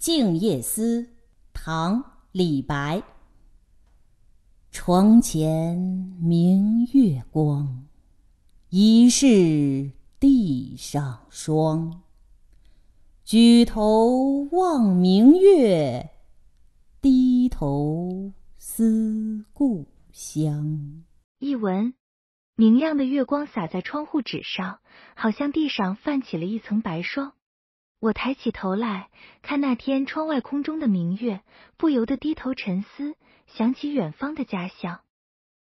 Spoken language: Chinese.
静夜思，唐·李白。床前明月光，疑是地上霜。举头望明月，低头思故乡。译文：明亮的月光洒在窗户纸上，好像地上泛起了一层白霜。我抬起头来看那天窗外空中的明月，不由得低头沉思，想起远方的家乡。